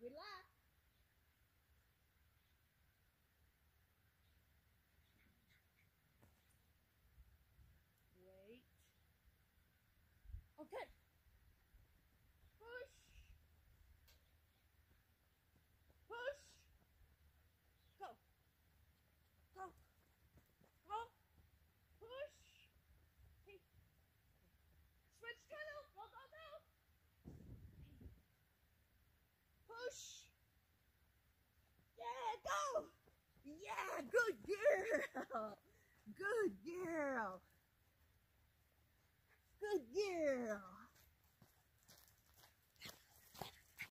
Relax. Wait. Oh, okay. Yeah, good girl. Good girl. Good girl.